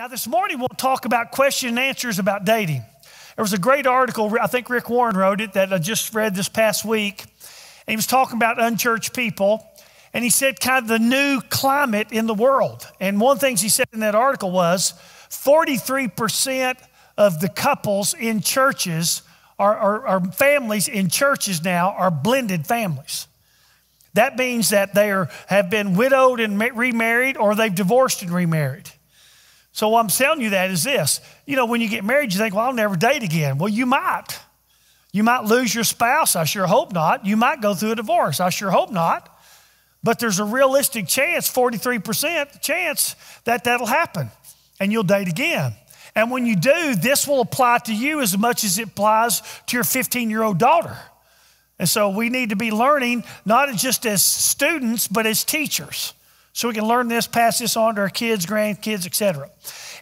Now, this morning we'll talk about question and answers about dating. There was a great article, I think Rick Warren wrote it, that I just read this past week. And he was talking about unchurched people. And he said, kind of the new climate in the world. And one of the things he said in that article was 43% of the couples in churches are, are, are families in churches now are blended families. That means that they are, have been widowed and remarried or they've divorced and remarried. So, what I'm telling you that is this you know, when you get married, you think, well, I'll never date again. Well, you might. You might lose your spouse. I sure hope not. You might go through a divorce. I sure hope not. But there's a realistic chance, 43% chance, that that'll happen and you'll date again. And when you do, this will apply to you as much as it applies to your 15 year old daughter. And so we need to be learning, not just as students, but as teachers. So we can learn this, pass this on to our kids, grandkids, etc.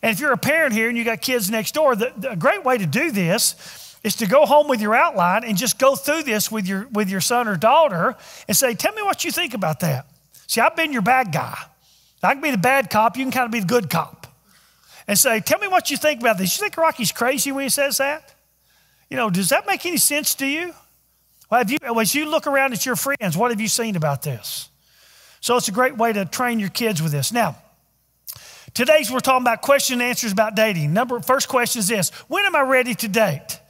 And if you're a parent here and you got kids next door, the, the, a great way to do this is to go home with your outline and just go through this with your, with your son or daughter and say, Tell me what you think about that. See, I've been your bad guy. I can be the bad cop, you can kind of be the good cop. And say, Tell me what you think about this. You think Rocky's crazy when he says that? You know, does that make any sense to you? Well, have you as you look around at your friends, what have you seen about this? So it's a great way to train your kids with this. Now, today's we're talking about question and answers about dating. Number first question is this: When am I ready to date?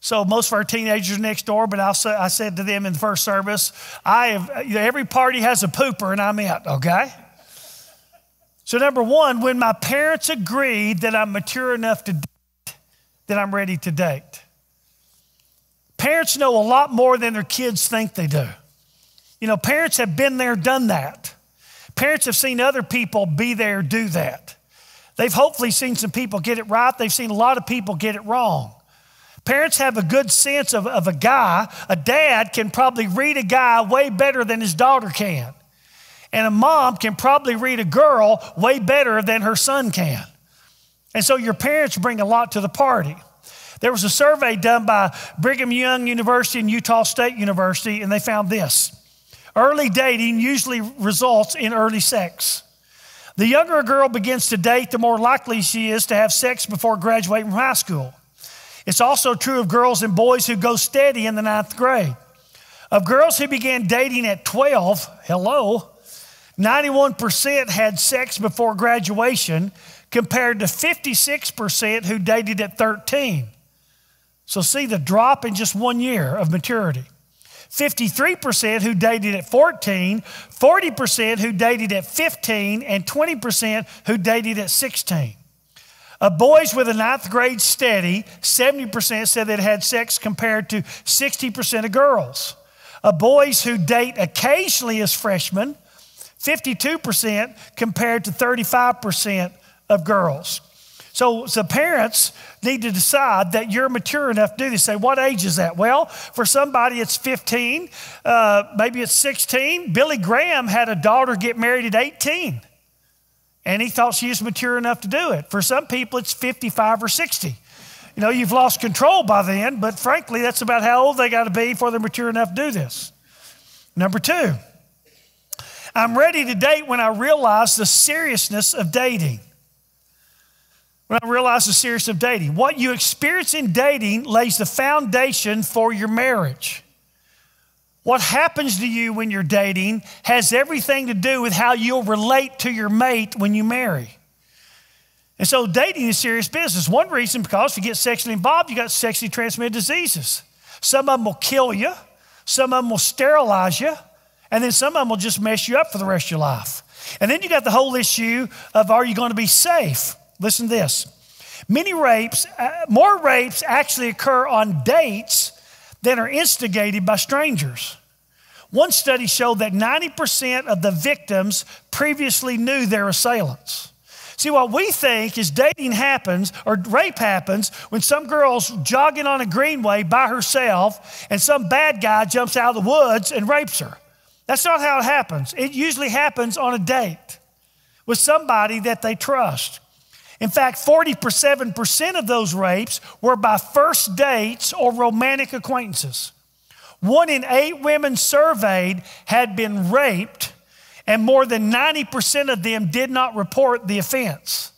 So most of our teenagers next door, but say, I said to them in the first service, I have every party has a pooper and I'm it, okay? So number one, when my parents agreed that I'm mature enough to date, that I'm ready to date. Parents know a lot more than their kids think they do. You know, parents have been there, done that. Parents have seen other people be there, do that. They've hopefully seen some people get it right. They've seen a lot of people get it wrong. Parents have a good sense of, of a guy. A dad can probably read a guy way better than his daughter can. And a mom can probably read a girl way better than her son can. And so your parents bring a lot to the party. There was a survey done by Brigham Young University and Utah State University, and they found this early dating usually results in early sex. The younger a girl begins to date, the more likely she is to have sex before graduating from high school. It's also true of girls and boys who go steady in the ninth grade. Of girls who began dating at 12, hello, 91% had sex before graduation compared to 56% who dated at 13. So, see the drop in just one year of maturity. 53% who dated at 14, 40% who dated at 15, and 20% who dated at 16. Of boys with a ninth grade steady, 70% said they'd had sex compared to 60% of girls. Of boys who date occasionally as freshmen, 52% compared to 35% of girls. So the parents need to decide that you're mature enough to do this. Say, what age is that? Well, for somebody it's 15, uh, maybe it's 16. Billy Graham had a daughter get married at 18 and he thought she was mature enough to do it. For some people, it's 55 or 60. You know, you've lost control by then, but frankly, that's about how old they got to be before they're mature enough to do this. Number two, I'm ready to date when I realize the seriousness of dating. When I realize the seriousness of dating. What you experience in dating lays the foundation for your marriage. What happens to you when you're dating has everything to do with how you'll relate to your mate when you marry. And so dating is serious business. One reason, because if you get sexually involved, you got sexually transmitted diseases. Some of them will kill you, some of them will sterilize you, and then some of them will just mess you up for the rest of your life. And then you got the whole issue of are you going to be safe? Listen to this. Many rapes, uh, more rapes actually occur on dates than are instigated by strangers. One study showed that 90% of the victims previously knew their assailants. See, what we think is dating happens or rape happens when some girl's jogging on a greenway by herself and some bad guy jumps out of the woods and rapes her. That's not how it happens. It usually happens on a date with somebody that they trust. In fact, 47% of those rapes were by first dates or romantic acquaintances. One in eight women surveyed had been raped, and more than 90% of them did not report the offense.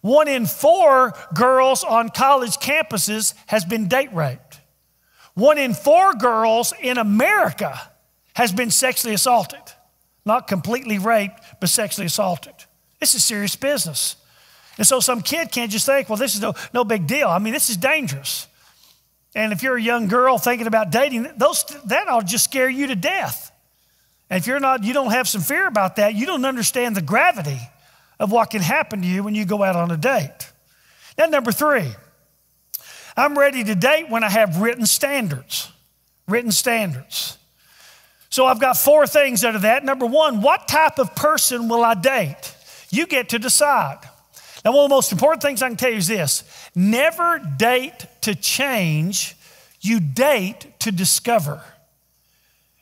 One in four girls on college campuses has been date raped. One in four girls in America has been sexually assaulted. Not completely raped, but sexually assaulted. This is serious business. And so some kid can't just think, well, this is no, no big deal. I mean, this is dangerous. And if you're a young girl thinking about dating, those, that'll just scare you to death. And if you're not, you don't have some fear about that, you don't understand the gravity of what can happen to you when you go out on a date. Now, number three, I'm ready to date when I have written standards. Written standards. So I've got four things out of that. Number one, what type of person will I date? You get to decide. Now, one of the most important things I can tell you is this never date to change, you date to discover.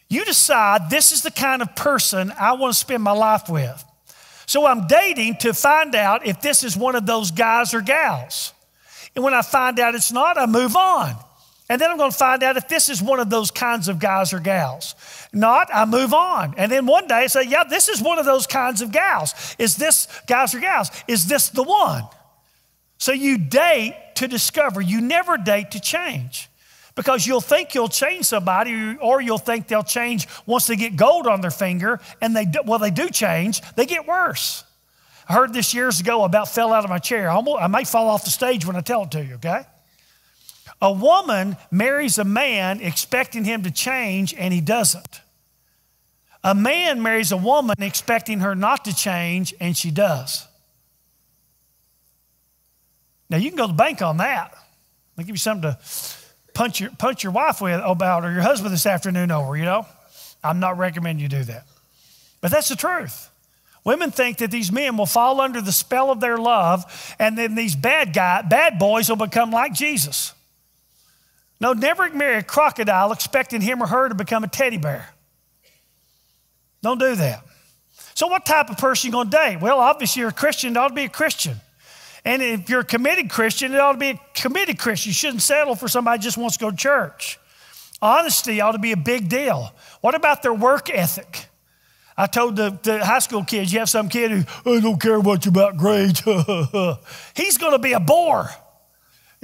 You decide this is the kind of person I want to spend my life with. So I'm dating to find out if this is one of those guys or gals. And when I find out it's not, I move on. And then I'm going to find out if this is one of those kinds of guys or gals. Not, I move on. And then one day I say, yeah, this is one of those kinds of gals. Is this, guys or gals, is this the one? So you date to discover. You never date to change because you'll think you'll change somebody or you'll think they'll change once they get gold on their finger and they do, well they do change they get worse i heard this years ago about fell out of my chair I, almost, I might fall off the stage when i tell it to you okay a woman marries a man expecting him to change and he doesn't a man marries a woman expecting her not to change and she does now you can go to the bank on that i'll give you something to punch your, punch your wife with about or your husband this afternoon over, you know? I'm not recommending you do that. But that's the truth. Women think that these men will fall under the spell of their love, and then these bad guy, bad boys will become like Jesus. No, never marry a crocodile expecting him or her to become a teddy bear. Don't do that. So, what type of person you going to date? Well, obviously, you're a Christian, it ought to be a Christian. And if you're a committed Christian, it ought to be a committed Christian. You shouldn't settle for somebody just wants to go to church. Honesty ought to be a big deal. What about their work ethic? I told the, the high school kids, you have some kid who, I don't care much about grades. He's going to be a bore.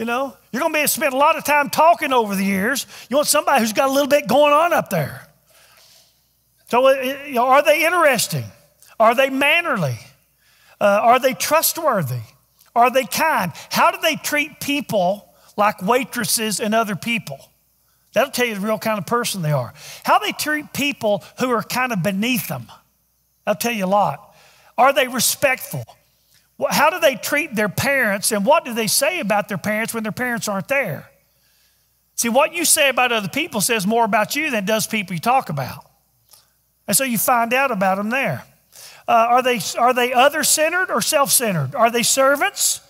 You know, you're going to be spend a lot of time talking over the years. You want somebody who's got a little bit going on up there. So, uh, are they interesting? Are they mannerly? Uh, are they trustworthy? Are they kind? How do they treat people like waitresses and other people? That'll tell you the real kind of person they are. How they treat people who are kind of beneath them. That'll tell you a lot. Are they respectful? How do they treat their parents and what do they say about their parents when their parents aren't there? See, what you say about other people says more about you than does people you talk about. And so you find out about them there. Uh, are, they, are they other centered or self centered? Are they servants?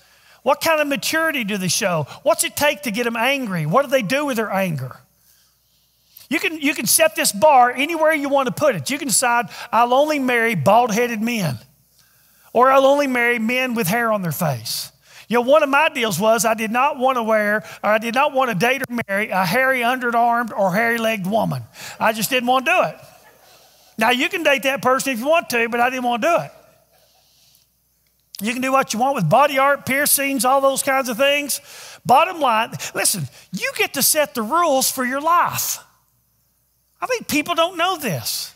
What kind of maturity do they show? What's it take to get them angry? What do they do with their anger? You can, you can set this bar anywhere you want to put it. You can decide, I'll only marry bald headed men, or I'll only marry men with hair on their face. You know, one of my deals was I did not want to wear, or I did not want to date or marry a hairy underarmed or hairy legged woman. I just didn't want to do it. Now, you can date that person if you want to, but I didn't want to do it. You can do what you want with body art, piercings, all those kinds of things. Bottom line, listen, you get to set the rules for your life. I think people don't know this.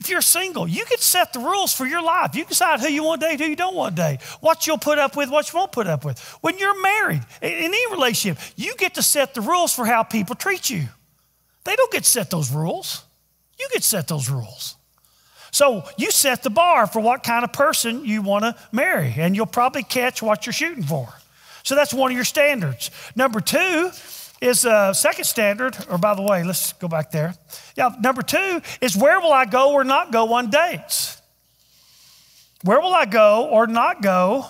If you're single, you can set the rules for your life. You decide who you want to date, who you don't want to date, what you'll put up with, what you won't put up with. When you're married, in any relationship, you get to set the rules for how people treat you. They don't get to set those rules. You get to set those rules. So you set the bar for what kind of person you want to marry, and you'll probably catch what you're shooting for. So that's one of your standards. Number two is a second standard, or by the way, let's go back there. Yeah, number two is where will I go or not go on dates? Where will I go or not go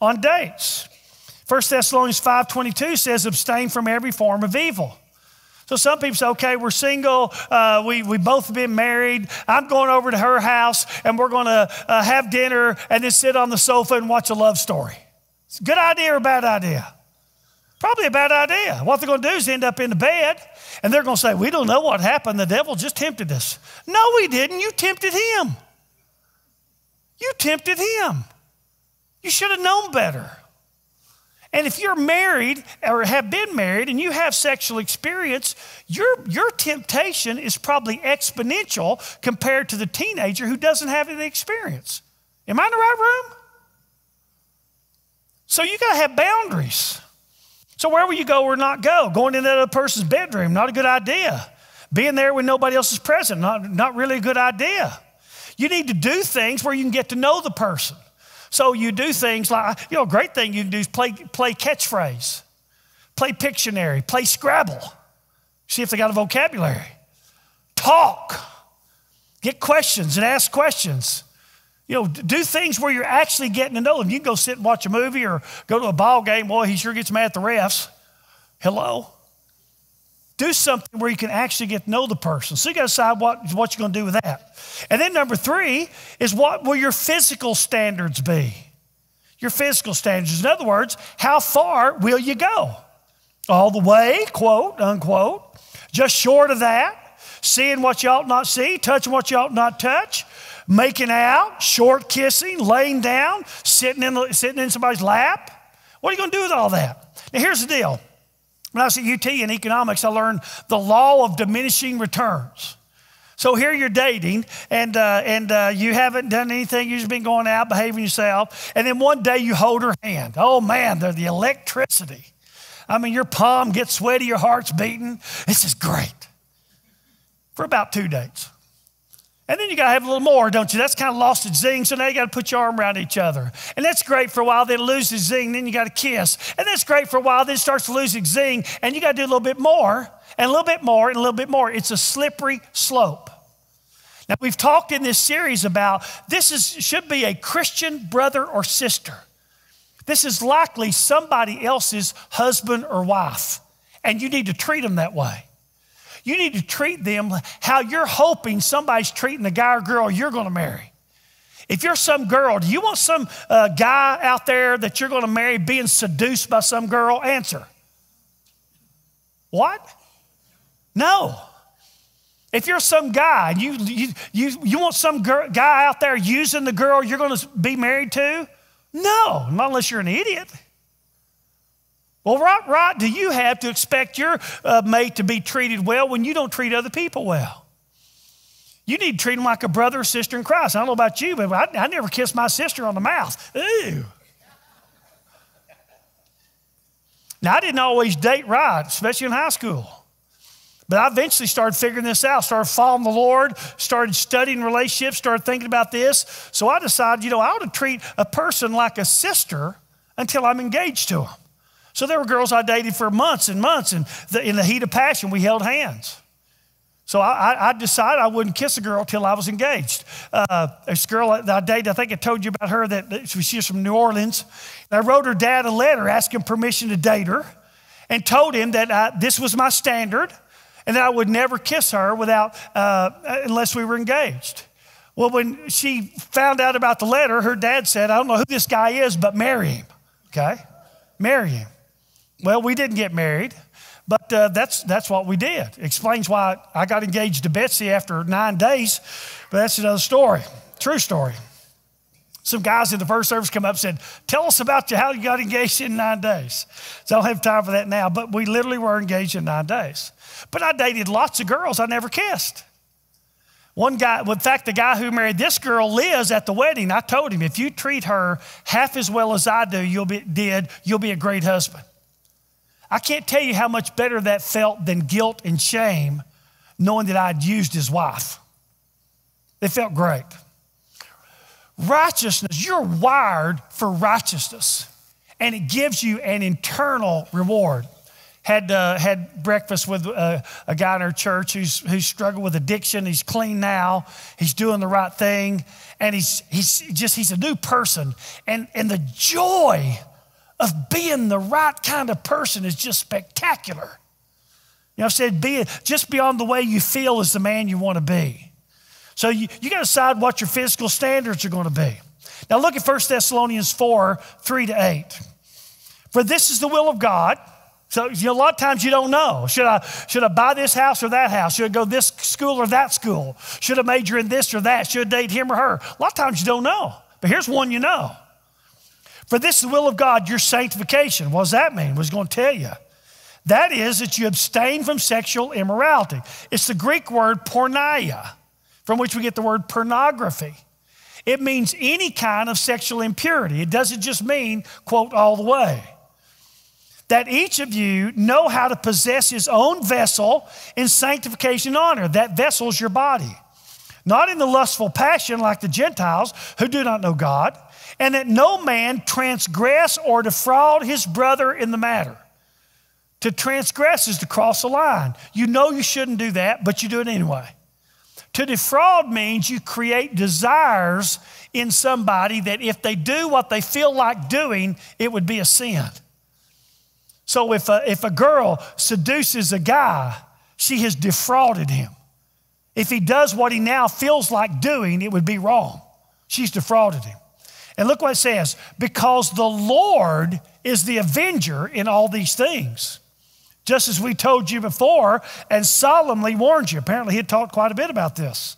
on dates? 1 Thessalonians 5.22 says, abstain from every form of evil. So some people say, okay, we're single, uh, we, we both been married. I'm going over to her house and we're going to uh, have dinner and then sit on the sofa and watch a love story. It's a good idea or bad idea? Probably a bad idea. What they're going to do is end up in the bed and they're going to say, we don't know what happened. The devil just tempted us. No, he didn't. You tempted him. You tempted him. You should have known better. And if you're married or have been married and you have sexual experience, your, your temptation is probably exponential compared to the teenager who doesn't have any experience. Am I in the right room? So you got to have boundaries. So wherever you go or not go, going into that other person's bedroom, not a good idea. Being there when nobody else is present, not, not really a good idea. You need to do things where you can get to know the person. So you do things like, you know, a great thing you can do is play, play catchphrase, play Pictionary, play Scrabble, see if they got a vocabulary. Talk, get questions and ask questions. You know, do things where you're actually getting to know them. You can go sit and watch a movie or go to a ball game. Boy, he sure gets mad at the refs. Hello. Do something where you can actually get to know the person. So you got to decide what, what you're going to do with that. And then number three is what will your physical standards be? Your physical standards. In other words, how far will you go? All the way, quote, unquote. Just short of that. Seeing what you ought not see, touching what you ought not touch, making out, short kissing, laying down, sitting in, sitting in somebody's lap. What are you going to do with all that? Now, here's the deal when I was at UT in economics, I learned the law of diminishing returns. So here you're dating, and, uh, and uh, you haven't done anything. You've just been going out, behaving yourself. And then one day you hold her hand. Oh, man, they're the electricity. I mean, your palm gets sweaty, your heart's beating. This is great. For about two dates. And then you got to have a little more, don't you? That's kind of lost its zing. So now you got to put your arm around each other. And that's great for a while. Then loses zing. Then you got to kiss. And that's great for a while. Then it starts losing zing. And you got to do a little bit more and a little bit more and a little bit more. It's a slippery slope. Now, we've talked in this series about this is, should be a Christian brother or sister. This is likely somebody else's husband or wife. And you need to treat them that way. You need to treat them how you're hoping somebody's treating the guy or girl you're going to marry. If you're some girl, do you want some uh, guy out there that you're going to marry being seduced by some girl? Answer. What? No. If you're some guy and you, you, you, you want some girl, guy out there using the girl you're going to be married to? No, not unless you're an idiot. Well, what right do you have to expect your uh, mate to be treated well when you don't treat other people well? You need to treat them like a brother or sister in Christ. I don't know about you, but I, I never kissed my sister on the mouth. Ooh. Now, I didn't always date right, especially in high school. But I eventually started figuring this out, started following the Lord, started studying relationships, started thinking about this. So I decided, you know, I ought to treat a person like a sister until I'm engaged to them. So there were girls I dated for months and months, and the, in the heat of passion, we held hands. So I, I, decided I wouldn't kiss a girl till I was engaged. Uh, this girl that I dated, I think I told you about her, that she's from New Orleans. And I wrote her dad a letter asking permission to date her and told him that I, this was my standard and that I would never kiss her without, uh, unless we were engaged. Well, when she found out about the letter, her dad said, I don't know who this guy is, but marry him. Okay? Marry him. Well, we didn't get married, but uh, that's, that's what we did. Explains why I got engaged to Betsy after nine days, but that's another story. True story. Some guys in the first service come up and said, Tell us about you, how you got engaged in nine days. So I don't have time for that now, but we literally were engaged in nine days. But I dated lots of girls I never kissed. One guy, in fact, the guy who married this girl, Liz, at the wedding, I told him, if you treat her half as well as I do, you'll be, did, you'll be a great husband. I can't tell you how much better that felt than guilt and shame knowing that I'd used his wife. It felt great. Righteousness, you're wired for righteousness, and it gives you an internal reward. Had, uh, had breakfast with uh, a guy in our church who's, who's struggled with addiction. He's clean now. He's doing the right thing. And he's, he's just, he's a new person. And, and the joy of being the right kind of person is just spectacular. You know, I've said be just beyond the way you feel is the man you want to be. So you, you got to decide what your physical standards are going to be. Now look at 1 Thessalonians 4, 3 to 8. For this is the will of God. So you know, a lot of times you don't know. Should I, should I buy this house or that house? Should I go this school or that school? Should I major in this or that? Should I date him or her? A lot of times you don't know. But here's one you know For this is the will of God, your sanctification. What does that mean? Was going to tell you. That is that you abstain from sexual immorality. It's the Greek word porneia, from which we get the word pornography. It means any kind of sexual impurity. It doesn't just mean, quote, all the way. That each of you know how to possess his own vessel in sanctification and honor. That vessel is your body. Not in the lustful passion like the Gentiles who do not know God, and that no man transgress or defraud his brother in the matter. To transgress is to cross a line. You know you shouldn't do that, but you do it anyway. To defraud means you create desires in somebody that if they do what they feel like doing, it would be a sin. So if a, if a girl seduces a guy, she has defrauded him. If he does what he now feels like doing, it would be wrong. She's defrauded him. And look what it says because the Lord is the avenger in all these things just as we told you before and solemnly warned you. Apparently, he had talked quite a bit about this.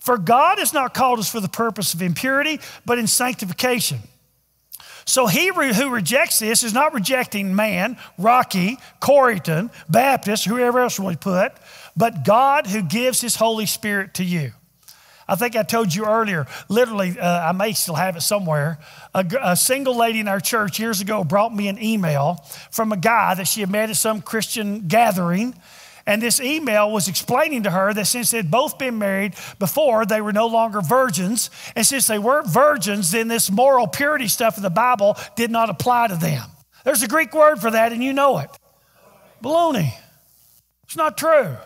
For God has not called us for the purpose of impurity, but in sanctification. So he who rejects this is not rejecting man, Rocky, Corryton, Baptist, whoever else we put, but God who gives his Holy Spirit to you. I think I told you earlier, literally, uh, I may still have it somewhere. A, a, single lady in our church years ago brought me an email from a guy that she had met at some Christian gathering. And this email was explaining to her that since they'd both been married before, they were no longer virgins. And since they weren't virgins, then this moral purity stuff in the Bible did not apply to them. There's a Greek word for that, and you know it baloney. It's not true.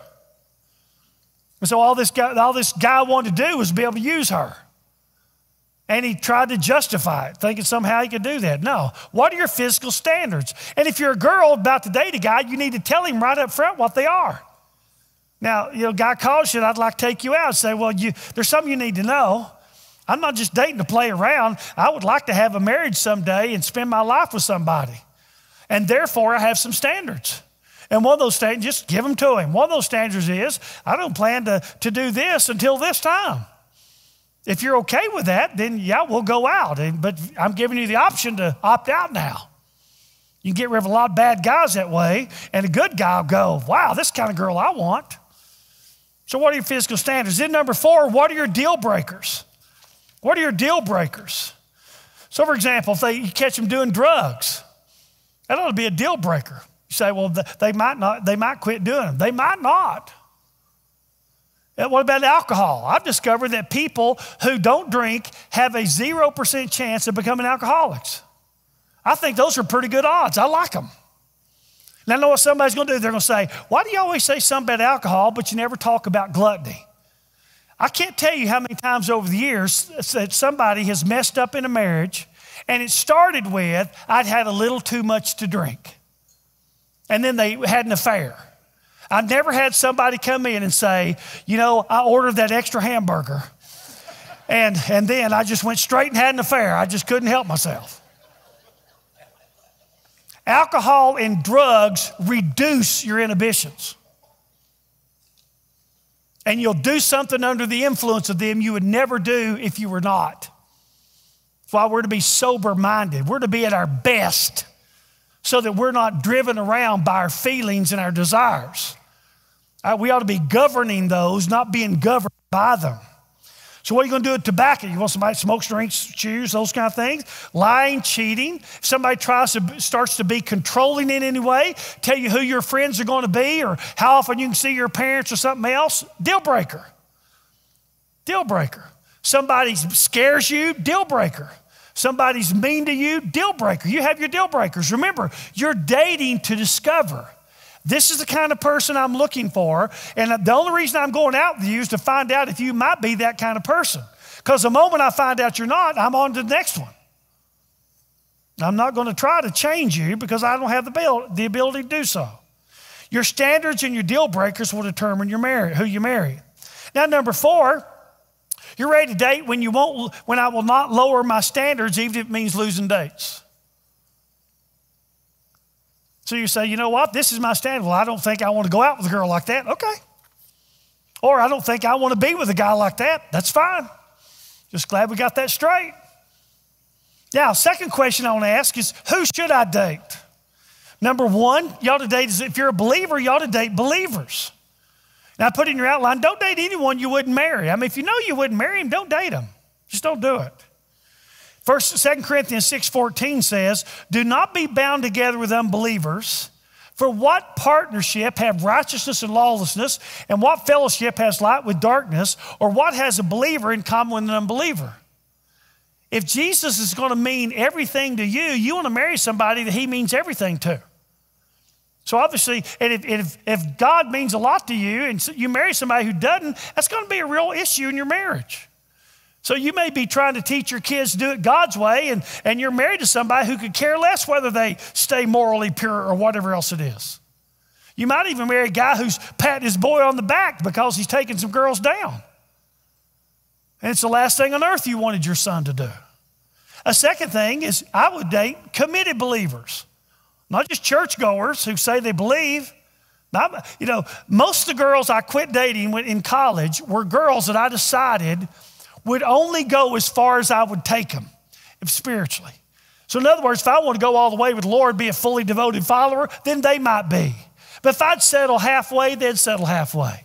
And so all this guy, all this guy wanted to do was be able to use her. And he tried to justify it, thinking somehow he could do that. No. What are your physical standards? And if you're a girl about to date a guy, you need to tell him right up front what they are. Now, you know, guy calls you and I'd like to take you out say, well, you, there's something you need to know. I'm not just dating to play around. I would like to have a marriage someday and spend my life with somebody. And therefore, I have some standards. And one of those standards, just give them to him. One of those standards is, I don't plan to, to do this until this time. If you're okay with that, then yeah, we'll go out. But I'm giving you the option to opt out now. You can get rid of a lot of bad guys that way, and a good guy will go, wow, this kind of girl I want. So, what are your physical standards? Then, number four, what are your deal breakers? What are your deal breakers? So, for example, if they, you catch them doing drugs, that ought to be a deal breaker. Say, well, they might not, they might quit doing them. They might not. What about alcohol? I've discovered that people who don't drink have a 0% chance of becoming alcoholics. I think those are pretty good odds. I like them. Now, I know what somebody's going to do. They're going to say, Why do you always say something about alcohol, but you never talk about gluttony? I can't tell you how many times over the years that somebody has messed up in a marriage, and it started with, I'd had a little too much to drink and then they had an affair. I've never had somebody come in and say, you know, I ordered that extra hamburger. And, and then I just went straight and had an affair. I just couldn't help myself. Alcohol and drugs reduce your inhibitions. And you'll do something under the influence of them you would never do if you were not. That's why we're to be sober minded, we're to be at our best so that we're not driven around by our feelings and our desires. Uh, we ought to be governing those, not being governed by them. So, what are you going to do with tobacco? You want somebody smokes, drinks, chews, those kind of things? Lying, cheating. If somebody tries to starts to be controlling in any way, tell you who your friends are going to be or how often you can see your parents or something else, deal breaker. Deal breaker. Somebody scares you, deal breaker. Somebody's mean to you, deal breaker. You have your deal breakers. Remember, you're dating to discover. This is the kind of person I'm looking for. And the only reason I'm going out with you is to find out if you might be that kind of person. Because the moment I find out you're not, I'm on to the next one. I'm not going to try to change you because I don't have the, the ability to do so. Your standards and your deal breakers will determine your marry, who you marry. Now, number four, you're ready to date when you won't, when I will not lower my standards, even if it means losing dates. So you say, you know what, this is my standard. Well, I don't think I want to go out with a girl like that. Okay. Or I don't think I want to be with a guy like that. That's fine. Just glad we got that straight. Now, second question I want to ask is who should I date? Number one, y'all to date, is if you're a believer, ought to date believers. Now, I put in your outline, don't date anyone you wouldn't marry. I mean, if you know you wouldn't marry him, don't date him. Just don't do it. First, 2 Corinthians 6.14 says, Do not be bound together with unbelievers. For what partnership have righteousness and lawlessness, and what fellowship has light with darkness, or what has a believer in common with an unbeliever? If Jesus is going to mean everything to you, you want to marry somebody that he means everything to. So obviously, and if, if, if God means a lot to you and you marry somebody who doesn't, that's going to be a real issue in your marriage. So you may be trying to teach your kids to do it God's way, and, and you're married to somebody who could care less whether they stay morally pure or whatever else it is. You might even marry a guy who's patting his boy on the back because he's taking some girls down. And it's the last thing on earth you wanted your son to do. A second thing is I would date committed believers, not just churchgoers who say they believe. You know, most of the girls I quit dating in college were girls that I decided would only go as far as I would take them if spiritually. So, in other words, if I want to go all the way with the Lord, be a fully devoted follower, then they might be. But if I'd settle halfway, they'd settle halfway.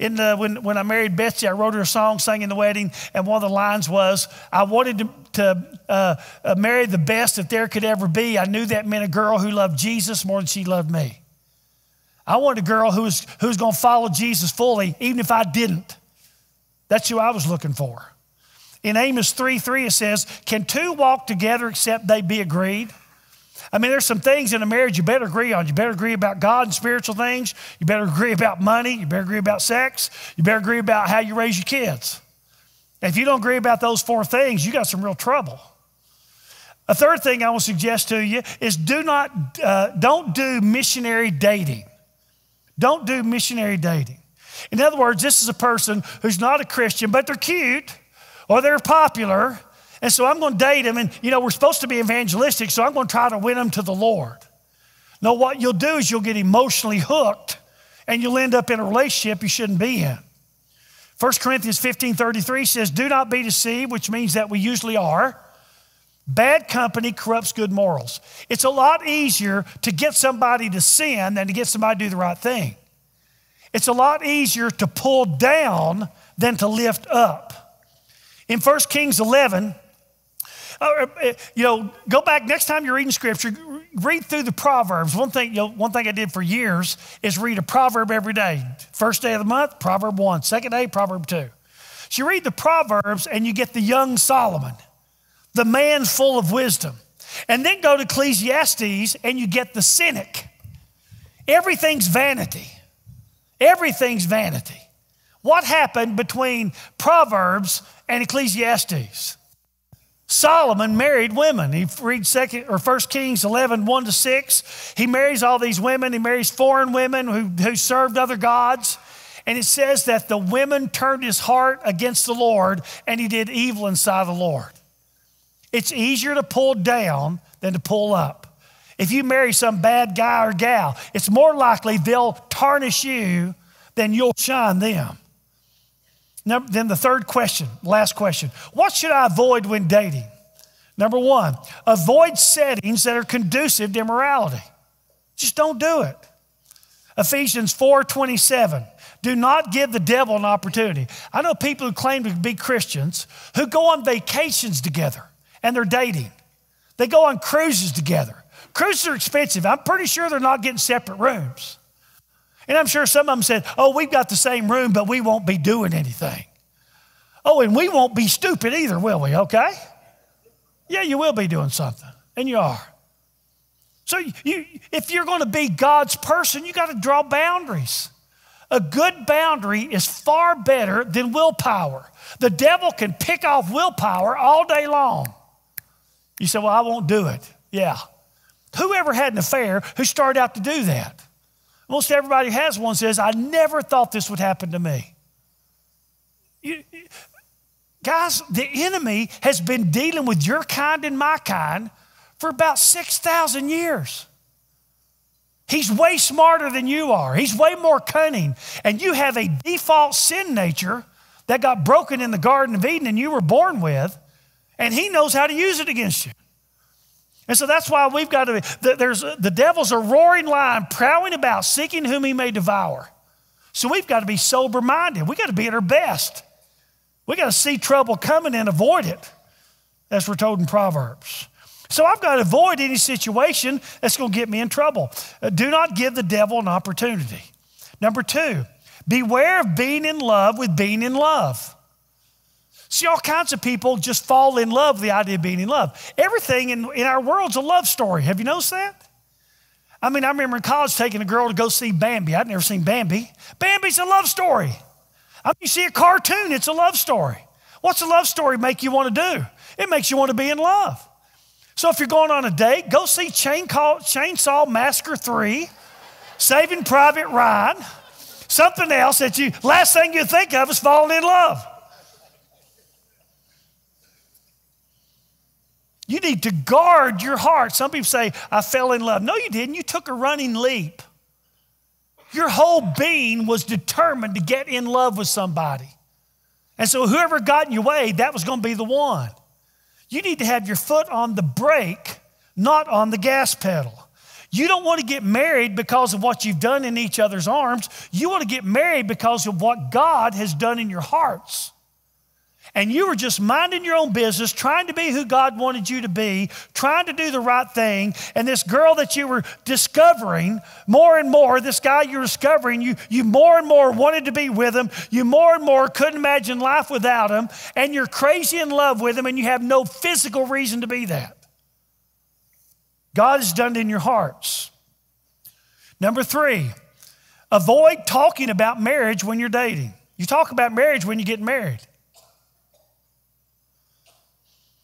In the, when, when I married Betsy, I wrote her a song, sang in the wedding, and one of the lines was, I wanted to, to uh, uh, marry the best that there could ever be. I knew that meant a girl who loved Jesus more than she loved me. I wanted a girl who was, who was going to follow Jesus fully, even if I didn't. That's who I was looking for. In Amos 3 3, it says, Can two walk together except they be agreed? I mean, there's some things in a marriage you better agree on. You better agree about God and spiritual things. You better agree about money. You better agree about sex. You better agree about how you raise your kids. If you don't agree about those four things, you got some real trouble. A third thing I will suggest to you is do not, uh, don't do missionary dating. Don't do missionary dating. In other words, this is a person who's not a Christian, but they're cute or they're popular and so I'm going to date him. And, you know, we're supposed to be evangelistic, so I'm going to try to win him to the Lord. No, what you'll do is you'll get emotionally hooked and you'll end up in a relationship you shouldn't be in. 1 Corinthians 15 33 says, Do not be deceived, which means that we usually are. Bad company corrupts good morals. It's a lot easier to get somebody to sin than to get somebody to do the right thing. It's a lot easier to pull down than to lift up. In 1 Kings 11, uh, uh, Uh, you know, go back next time you're reading scripture, read through the Proverbs. One thing, you know, one thing I did for years is read a proverb every day. First day of the month, Proverb one. Second day, Proverb two. So you read the Proverbs and you get the young Solomon, the man full of wisdom. And then go to Ecclesiastes and you get the cynic. Everything's vanity. Everything's vanity. What happened between Proverbs and Ecclesiastes? Solomon married women. He reads second or first Kings 11, 1 to 6. He marries all these women. He marries foreign women who, who served other gods. And it says that the women turned his heart against the Lord and he did evil inside the Lord. It's easier to pull down than to pull up. If you marry some bad guy or gal, it's more likely they'll tarnish you than you'll shine them. Then the third question, last question. What should I avoid when dating? Number one, avoid settings that are conducive to immorality. Just don't do it. Ephesians 4:27. Do not give the devil an opportunity. I know people who claim to be Christians who go on vacations together and they're dating. They go on cruises together. Cruises are expensive. I'm pretty sure they're not getting separate rooms. And I'm sure some of them said, Oh, we've got the same room, but we won't be doing anything. Oh, and we won't be stupid either, will we? Okay? Yeah, you will be doing something, and you are. So, you, if you're going to be God's person, you got to draw boundaries. A good boundary is far better than willpower. The devil can pick off willpower all day long. You say, Well, I won't do it. Yeah. Whoever had an affair who started out to do that? Most everybody has one says, I never thought this would happen to me. You, guys, the enemy has been dealing with your kind and my kind for about 6,000 years. He's way smarter than you are. He's way more cunning. And you have a default sin nature that got broken in the Garden of Eden and you were born with. and he knows how to use it against you. And so that's why we've got to be, there's, the devil's a roaring lion prowling about, seeking whom he may devour. So we've got to be sober minded. We've got to be at our best. We've got to see trouble coming and avoid it, as we're told in Proverbs. So I've got to avoid any situation that's going to get me in trouble. Uh, do not give the devil an opportunity. Number two, beware of being in love with being in love. See, all kinds of people just fall in love with the idea of being in love. Everything in, in our world's a love story. Have you noticed that? I mean, I remember in college taking a girl to go see Bambi. I'd never seen Bambi. Bambi's a love story. I mean, you see a cartoon, it's a love story. What's a love story make you want to do? It makes you want to be in love. So if you're going on a date, go see Chainsaw Massacre 3, Saving Private Ryan, something else that you, last thing you think of is falling in love. You need to guard your heart. Some people say, I fell in love. No, you didn't. You took a running leap. Your whole being was determined to get in love with somebody. And so, whoever got in your way, that was going to be the one. You need to have your foot on the brake, not on the gas pedal. You don't want to get married because of what you've done in each other's arms. You want to get married because of what God has done in your hearts and you were just minding your own business, trying to be who God wanted you to be, trying to do the right thing, and this girl that you were discovering more and more, this guy you were discovering, you, you more and more wanted to be with him, you more and more couldn't imagine life without him, and you're crazy in love with him, and you have no physical reason to be that. God has done it in your hearts. Number three, avoid talking about marriage when you're dating. You talk about marriage when you get married.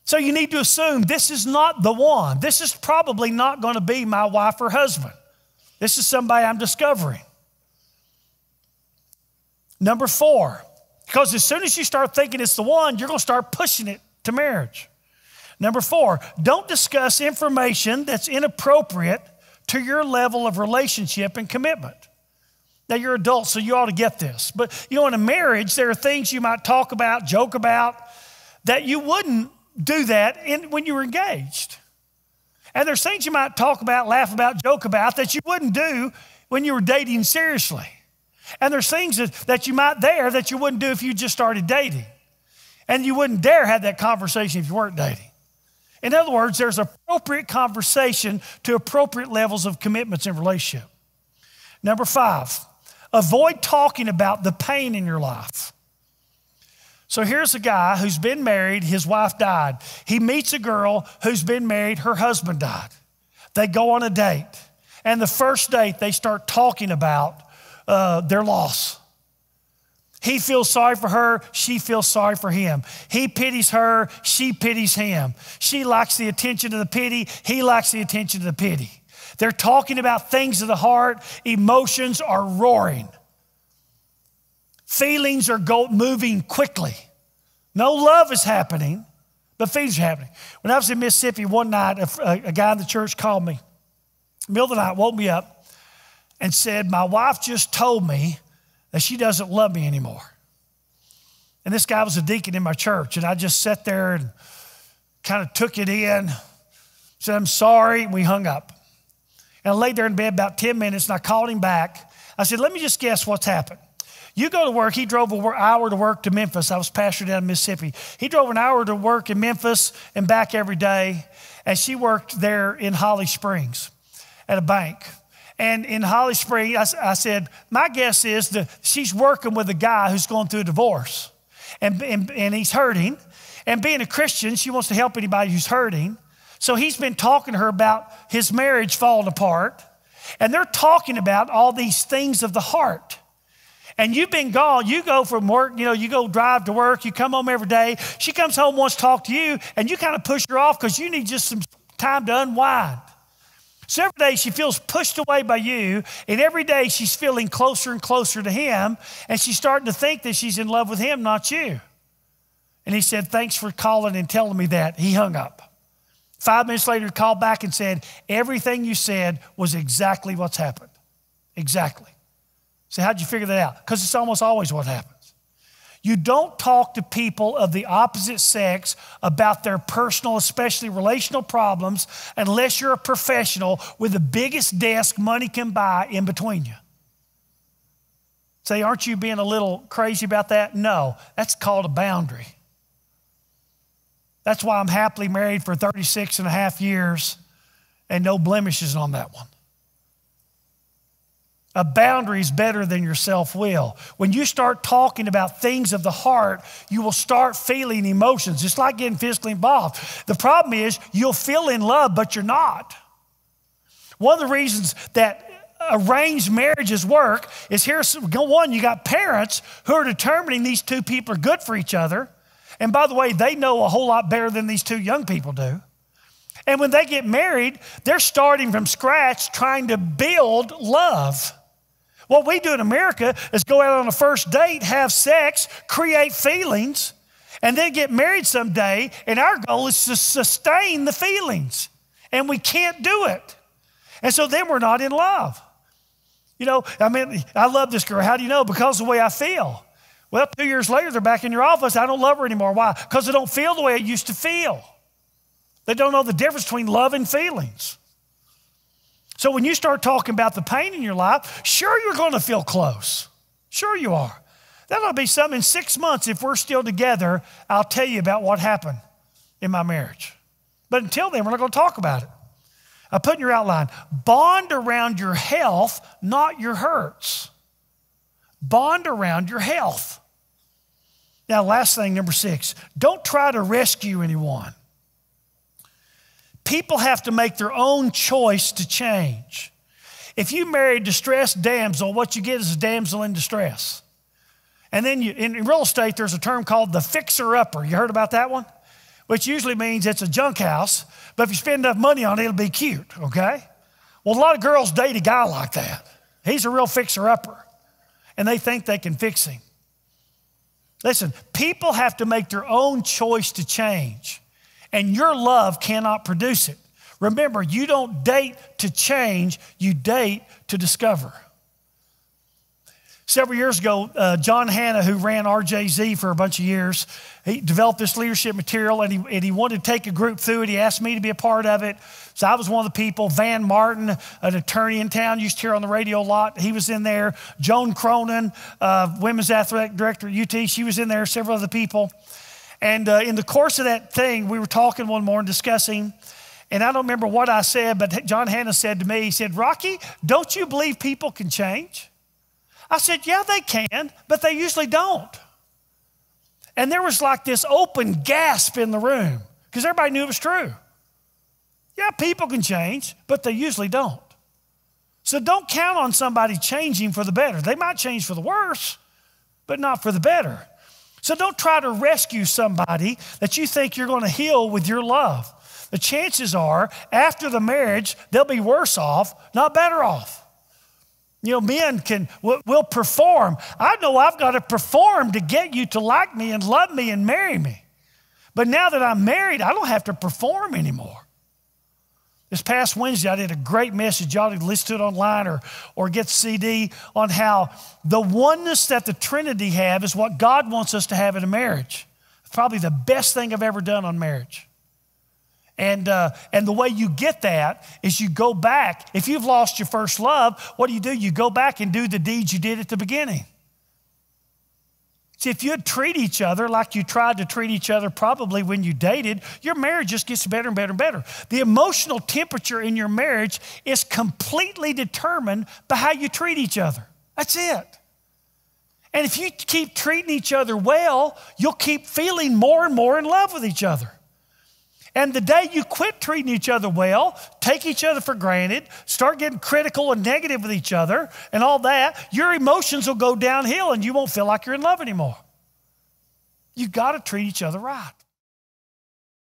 So you need to assume this is not the one. This is probably not going to be my wife or husband. This is somebody I'm discovering. Number four, because as soon as you start thinking it's the one, you're going to start pushing it to marriage. Number four, don't discuss information that's inappropriate to your level of relationship and commitment. Now, you're adults, so you ought to get this. But, you know, in a marriage, there are things you might talk about, joke about, that you wouldn't do that in, when you were engaged. And there's things you might talk about, laugh about, joke about that you wouldn't do when you were dating seriously. And there's things that, that you might there that you wouldn't do if you just started dating. And you wouldn't dare have that conversation if you weren't dating. In other words, there's appropriate conversation to appropriate levels of commitments in relationship. Number five, avoid talking about the pain in your life. So here's a guy who's been married, his wife died. He meets a girl who's been married, her husband died. They go on a date. And the first date, they start talking about uh, their loss. He feels sorry for her, she feels sorry for him. He pities her, she pities him. She likes the attention of the pity, he likes the attention of the pity. They're talking about things of the heart, emotions are roaring. Feelings are go- moving quickly. No love is happening, but feelings are happening. When I was in Mississippi one night, a, a guy in the church called me, middle of the night, woke me up, and said, My wife just told me that she doesn't love me anymore. And this guy was a deacon in my church, and I just sat there and kind of took it in, said, I'm sorry, we hung up. And I laid there in bed about 10 minutes, and I called him back. I said, Let me just guess what's happened. You go to work, he drove an hour to work to Memphis. I was pastor down in Mississippi. He drove an hour to work in Memphis and back every day. And she worked there in Holly Springs at a bank. And in Holly Springs, I, I said, My guess is that she's working with a guy who's going through a divorce and, and, and he's hurting. And being a Christian, she wants to help anybody who's hurting. So he's been talking to her about his marriage falling apart. And they're talking about all these things of the heart and you've been gone, you go from work, you know, you go drive to work, you come home every day. She comes home, wants to talk to you, and you kind of push her off because you need just some time to unwind. So every day she feels pushed away by you, and every day she's feeling closer and closer to him, and she's starting to think that she's in love with him, not you. And he said, Thanks for calling and telling me that. He hung up. Five minutes later, he called back and said, Everything you said was exactly what's happened. Exactly. So, how'd you figure that out? Because it's almost always what happens. You don't talk to people of the opposite sex about their personal, especially relational problems, unless you're a professional with the biggest desk money can buy in between you. Say, aren't you being a little crazy about that? No, that's called a boundary. That's why I'm happily married for 36 and a half years and no blemishes on that one. A boundary is better than your self will. When you start talking about things of the heart, you will start feeling emotions, It's like getting physically involved. The problem is you'll feel in love, but you're not. One of the reasons that arranged marriages work is here's one you got parents who are determining these two people are good for each other. And by the way, they know a whole lot better than these two young people do. And when they get married, they're starting from scratch trying to build love. What we do in America is go out on a first date, have sex, create feelings, and then get married someday. And our goal is to sustain the feelings. And we can't do it. And so then we're not in love. You know, I mean, I love this girl. How do you know? Because of the way I feel. Well, two years later, they're back in your office. I don't love her anymore. Why? Because I don't feel the way I used to feel. They don't know the difference between love and feelings. So when you start talking about the pain in your life, sure you're going to feel close. Sure you are. That'll be something in six months, if we're still together, I'll tell you about what happened in my marriage. But until then, we're not going to talk about it. I put in your outline bond around your health, not your hurts. Bond around your health. Now, last thing, number six, don't try to rescue anyone. People have to make their own choice to change. If you marry a distressed damsel, what you get is a damsel in distress. And then you, in real estate, there's a term called the fixer upper. You heard about that one? Which usually means it's a junk house, but if you spend enough money on it, it'll be cute, okay? Well, a lot of girls date a guy like that. He's a real fixer upper, and they think they can fix him. Listen, people have to make their own choice to change and your love cannot produce it. Remember, you don't date to change, you date to discover. Several years ago, uh, John Hanna, who ran RJZ for a bunch of years, he developed this leadership material and he, and he wanted to take a group through it. He asked me to be a part of it. So I was one of the people. Van Martin, an attorney in town, used to hear on the radio a lot. He was in there. Joan Cronan, uh, women's athletic director at UT, she was in there, several other people. And uh, in the course of that thing, we were talking one morning discussing, and I don't remember what I said, but John Hannah said to me, he said, Rocky, don't you believe people can change? I said, yeah, they can, but they usually don't. And there was like this open gasp in the room because everybody knew it was true. Yeah, people can change, but they usually don't. So don't count on somebody changing for the better. They might change for the worse, but not for the better. So don't try to rescue somebody that you think you're going to heal with your love. The chances are, after the marriage, they'll be worse off, not better off. You know, men can will perform. I know I've got to perform to get you to like me and love me and marry me. But now that I'm married, I don't have to perform anymore. This past Wednesday, I did a great message. Y'all can listen to it online or, or get CD on how the oneness that the Trinity have is what God wants us to have in a marriage. It's probably the best thing I've ever done on marriage. And, uh, and the way you get that is you go back. If you've lost your first love, what do you do? You go back and do the deeds you did at the beginning. See, if you'd treat each other like you tried to treat each other probably when you dated, your marriage just gets better and better and better. The emotional temperature in your marriage is completely determined by how you treat each other. That's it. And if you keep treating each other well, you'll keep feeling more and more in love with each other. And the day you quit treating each other well, take each other for granted, start getting critical and negative with each other and all that, your emotions will go downhill and you won't feel like you're in love anymore. You've got to treat each other right.